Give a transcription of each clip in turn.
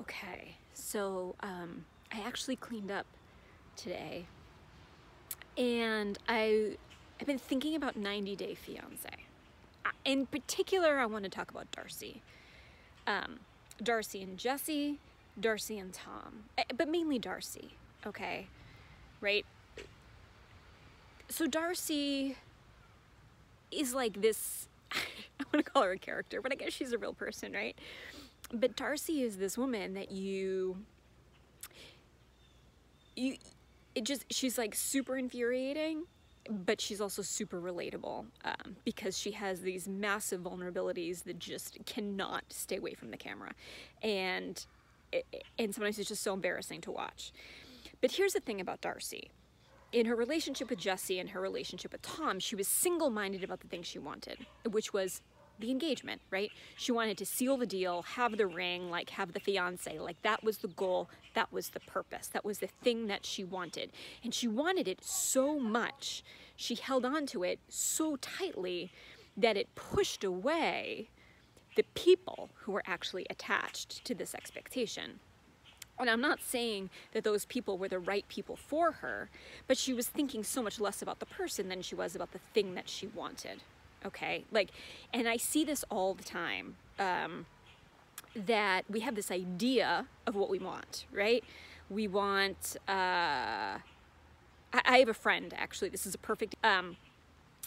Okay, so um, I actually cleaned up today and I, I've been thinking about 90 Day Fiance. In particular, I want to talk about Darcey. Um, Darcey and Jesse, Darcey and Tom, eh, but mainly Darcey, okay? Right? So Darcey is like this, I want to call her a character, but I guess she's a real person, right? But Darcey is this woman that you you it just she's like super infuriating but she's also super relatable um, because she has these massive vulnerabilities that just cannot stay away from the camera. And and sometimes it's just so embarrassing to watch. But here's the thing about darcey. In her relationship with jesse and her relationship with tom she was single-minded about the thing she wanted which was the engagement, right? She wanted to seal the deal, have the ring, like have the fiance. Like that was the goal, that was the purpose, that was the thing that she wanted. And she wanted it so much, she held on to it so tightly that it pushed away the people who were actually attached to this expectation. And I'm not saying that those people were the right people for her, but she was thinking so much less about the person than she was about the thing that she wanted okay like and i see this all the time um, that we have this idea of what we want right we want uh, I, have a friend actually this is a perfect um,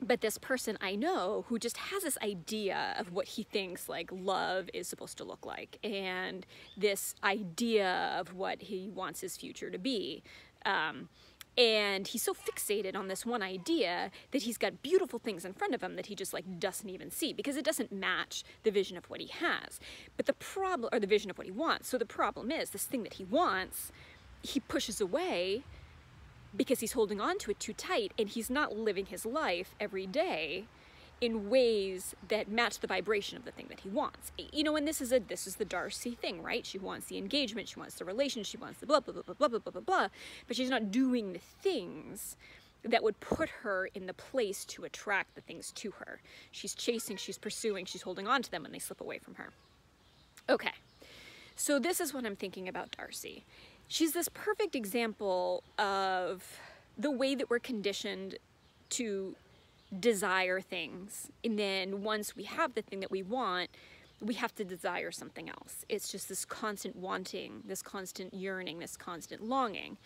but this person I know who just has this idea of what he thinks like love is supposed to look like and this idea of what he wants his future to be. Um, and he's so fixated on this one idea that he's got beautiful things in front of him that he just like doesn't even see because it doesn't match the vision of what he has. But the problem or the vision of what he wants so the problem is this thing that he wants he pushes away because he's holding on to it too tight and he's not living his life every day in ways that match the vibration of the thing that he wants. You know, and this is a this is the Darcey thing, right? She wants the engagement, she wants the relationship, she wants the blah blah blah blah blah blah blah blah blah, but she's not doing the things that would put her in the place to attract the things to her. She's chasing, she's pursuing, she's holding on to them and they slip away from her. Okay. So this is what I'm thinking about Darcey. She's this perfect example of the way that we're conditioned to desire things. And then once we have the thing that we want, we have to desire something else. It's just this constant wanting, this constant yearning, this constant longing.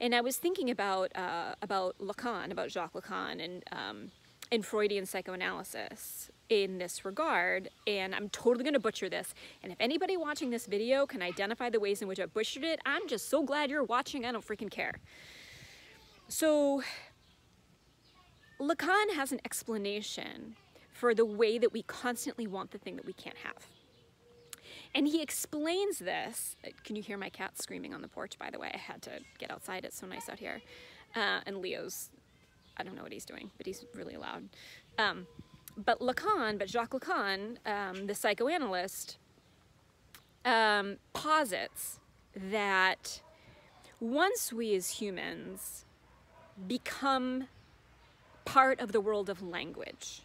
And I was thinking about uh, about Lacan, about Jacques Lacan, and um, and Freudian psychoanalysis in this regard. And I'm totally going to butcher this. And if anybody watching this video can identify the ways in which I butchered it, I'm just so glad you're watching. I don't freaking care. So Lacan has an explanation for the way that we constantly want the thing that we can't have. And he explains this. uh, Can you hear my cat screaming on the porch, by the way? I had to get outside. It's so nice out here. Uh, and Leo's, I don't know what he's doing, but he's really loud. Um, but Lacan, but Jacques Lacan, um, the psychoanalyst, um, posits that once we as humans become part of the world of language,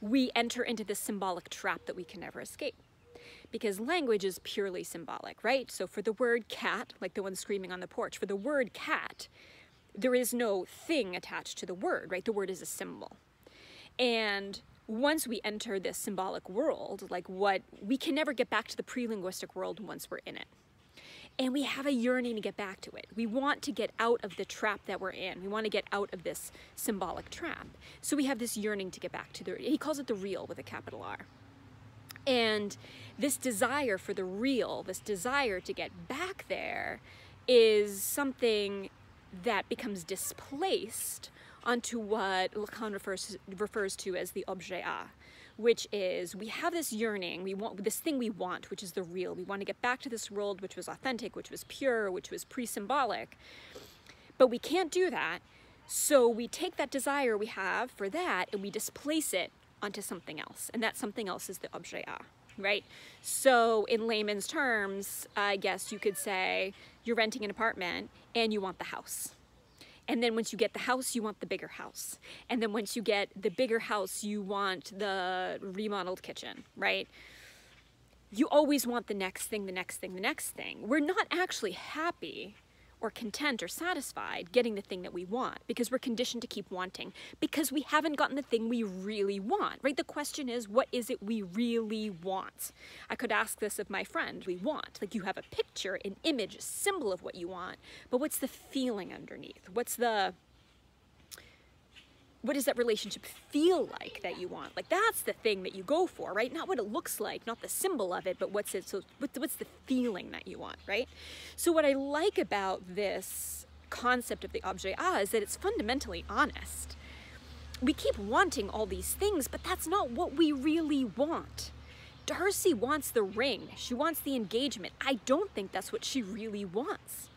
we enter into this symbolic trap that we can never escape. Because language is purely symbolic, right? So for the word cat, like the one screaming on the porch, for the word cat, there is no thing attached to the word, right? The word is a symbol. And once we enter this symbolic world, like what, we can never get back to the pre linguistic world once we're in it and we have a yearning to get back to it. We want to get out of the trap that we're in. We want to get out of this symbolic trap. So we have this yearning to get back to the, he calls it the real with a capital R. And this desire for the real, this desire to get back there, is something that becomes displaced onto what Lacan refers, refers to as the objet a, which is we have this yearning, we want this thing we want, which is the real. We want to get back to this world which was authentic, which was pure, which was pre-symbolic. But we can't do that. So we take that desire we have for that and we displace it onto something else. And that something else is the objet a, right? So in layman's terms, I guess you could say you're renting an apartment and you want the house and then once you get the house, you want the bigger house. And then once you get the bigger house, you want the remodeled kitchen, right? you always want the next thing, the next thing, the next thing. We're not actually happy or content or satisfied getting the thing that we want because we're conditioned to keep wanting because we haven't gotten the thing we really want, right? The question is, what is it we really want? I could ask this of my friend, we want. Like you have a picture, an image, a symbol of what you want, but what's the feeling underneath? What's the what does that relationship feel like that you want? Like that's the thing that you go for, right? Not what it looks like, not the symbol of it, but what's it? So what's the feeling that you want, right? So what I like about this concept of the objet ah is that it's fundamentally honest. We keep wanting all these things, but that's not what we really want. Darcey wants the ring. She wants the engagement. I don't think that's what she really wants.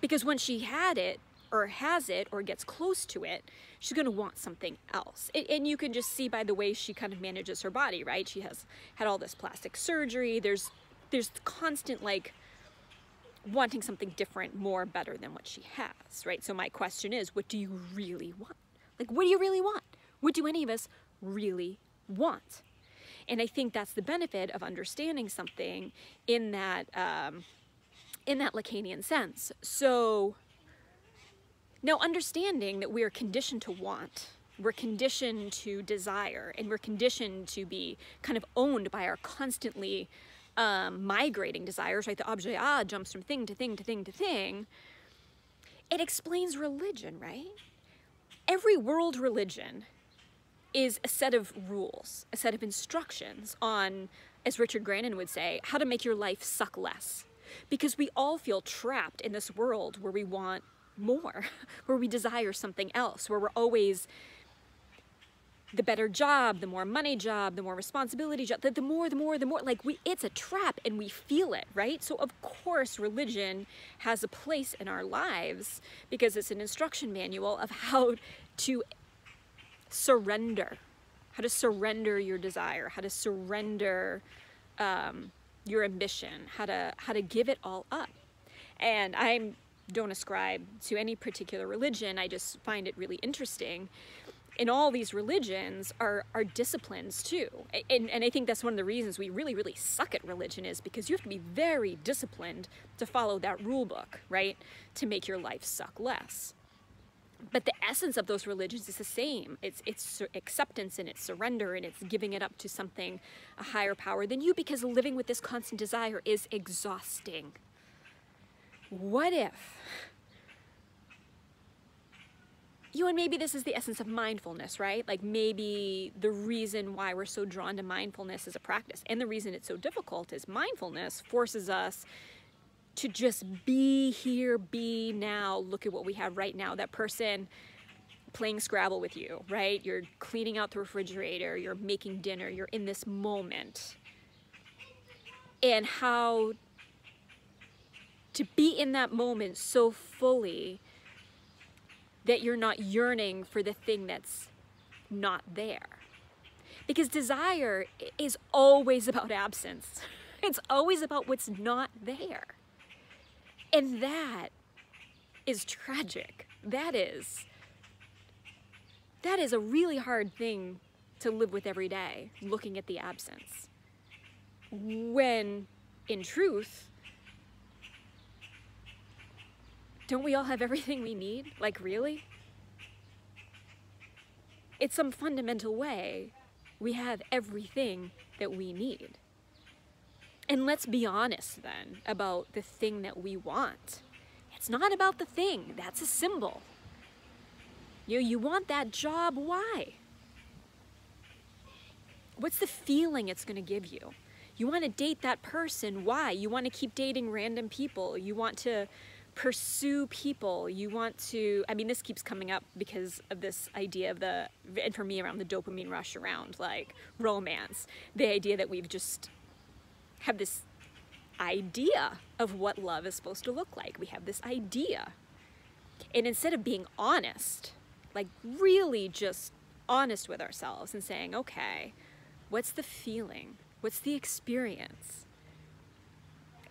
Because when she had it, or has it, or gets close to it, she's going to want something else. And you can just see by the way she kind of manages her body, right? She has had all this plastic surgery. There's there's constant like wanting something different, more, better than what she has, right? So my question is, what do you really want? Like, what do you really want? What do any of us really want? And I think that's the benefit of understanding something in that um, in that Lacanian sense. So now, understanding that we are conditioned to want, we're conditioned to desire, and we're conditioned to be kind of owned by our constantly um, migrating desires, right? The objet ah jumps from thing to thing to thing to thing. It explains religion, right? Every world religion is a set of rules, a set of instructions on, as Richard Grannon would say, how to make your life suck less. Because we all feel trapped in this world where we want more, where we desire something else, where we're always the better job, the more money job, the more responsibility job, the, the more, the more, the more, like we, it's a trap and we feel it, right? So of course religion has a place in our lives because it's an instruction manual of how to surrender, how to surrender your desire, how to surrender um, your ambition, how to, how to give it all up. And I'm don't ascribe to any particular religion. I just find it really interesting. And all these religions are, are disciplines too. And, and I think that's one of the reasons we really, really suck at religion is because you have to be very disciplined to follow that rule book, right? To make your life suck less. But the essence of those religions is the same. It's, it's acceptance and it's surrender and it's giving it up to something, a higher power than you because living with this constant desire is exhausting what if you and maybe this is the essence of mindfulness, right? Like maybe the reason why we're so drawn to mindfulness as a practice and the reason it's so difficult is mindfulness forces us to just be here, be now, look at what we have right now. That person playing Scrabble with you, right? You're cleaning out the refrigerator, you're making dinner, you're in this moment. And how to be in that moment so fully that you're not yearning for the thing that's not there. Because desire is always about absence. It's always about what's not there. And that is tragic. That is that is a really hard thing to live with every day, looking at the absence. When in truth, Don't we all have everything we need? Like, really? In some fundamental way, we have everything that we need. And let's be honest then about the thing that we want. It's not about the thing, that's a symbol. You know, you want that job, why? What's the feeling it's going to give you? You want to date that person, why? You want to keep dating random people. You want to pursue people. You want to, I mean, this keeps coming up because of this idea of the, and for me around the dopamine rush around like romance, the idea that we've just have this idea of what love is supposed to look like. We have this idea. And instead of being honest, like really just honest with ourselves and saying, okay, what's the feeling? What's the experience?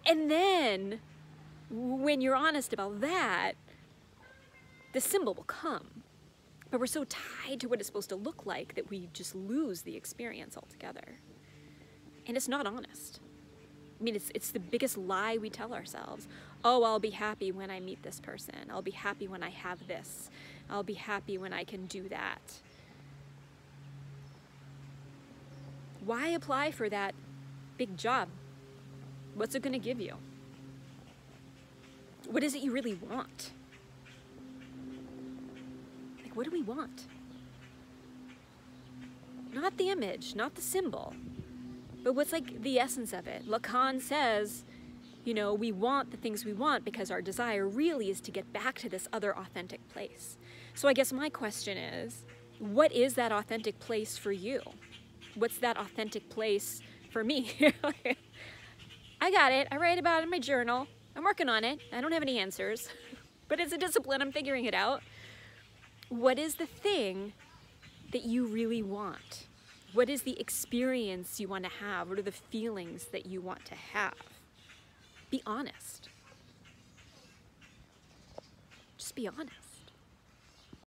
And then when you're honest about that, the symbol will come. But we're so tied to what it's supposed to look like that we just lose the experience altogether. And it's not honest. I mean, it's, it's the biggest lie we tell ourselves. Oh, I'll be happy when I meet this person. I'll be happy when I have this. I'll be happy when I can do that. Why apply for that big job? What's it going to give you? What is it you really want? Like, what do we want? Not the image, not the symbol, but what's like the essence of it? Lacan says, you know, we want the things we want because our desire really is to get back to this other authentic place. So I guess my question is, what is that authentic place for you? What's that authentic place for me? I got it. I write about it in my journal. I'm working on it. I don't have any answers, but it's a discipline. I'm figuring it out. What is the thing that you really want? What is the experience you want to have? What are the feelings that you want to have? Be honest. Just be honest.